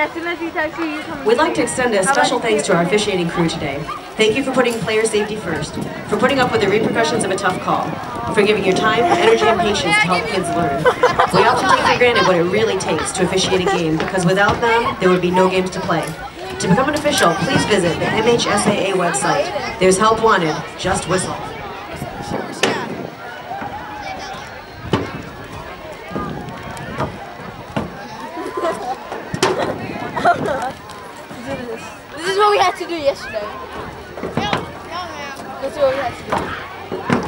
We'd like to extend a special thanks to our officiating crew today. Thank you for putting player safety first, for putting up with the repercussions of a tough call, for giving your time, energy, and patience to help kids learn. We often take for granted what it really takes to officiate a game, because without them, there would be no games to play. To become an official, please visit the MHSAA website. There's help wanted, just whistle. This is what we had to do yesterday. This is what we had to do.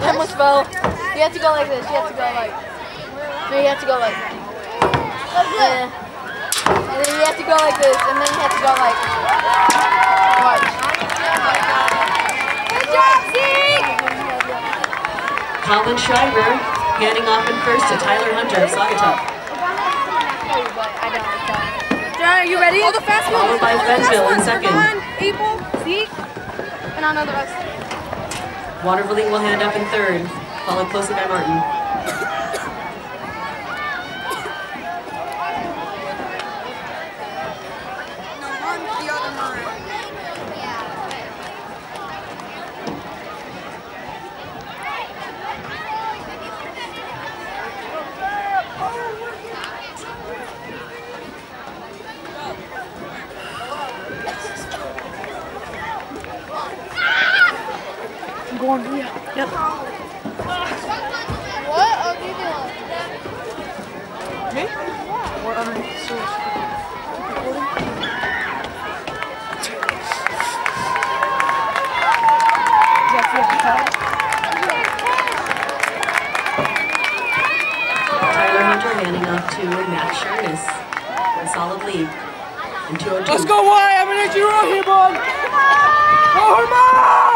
That much fell. You had to go like this. You had to go like. No, you had to go like. Yeah. And then you have to go like this, and then you have to go like. Watch. Good job, Zeke! Colin Schreiber handing off in first to Tyler Hunter of Saugatuck. John, are you ready? Oh, the fast one. Followed by the in one. second. On, Zeke, and the rest. Will hand up in third, followed closely by Martin. What are you doing? Tyler Hunter handing off to Max Sharness. A solid lead. And 202. Let's go, Wyatt. I'm gonna let you run here, bud. Go, Herman!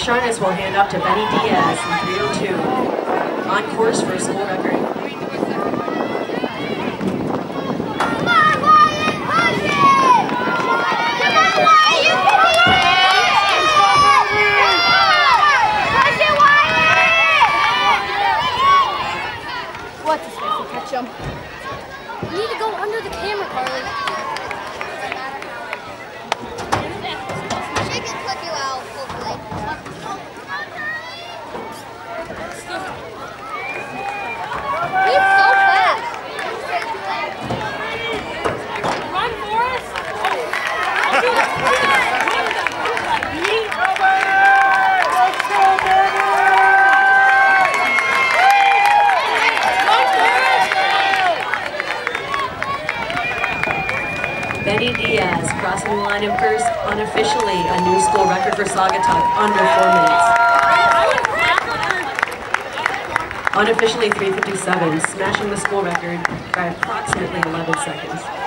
Max Sharness will hand up to Benny Diaz in 302. On course for a school record. What's his face? Catch him. You need to go under the camera, Carly. Diaz crossing the line in first, unofficially a new school record for Saugatuck, under four minutes. Unofficially 357, smashing the school record by approximately 11 seconds.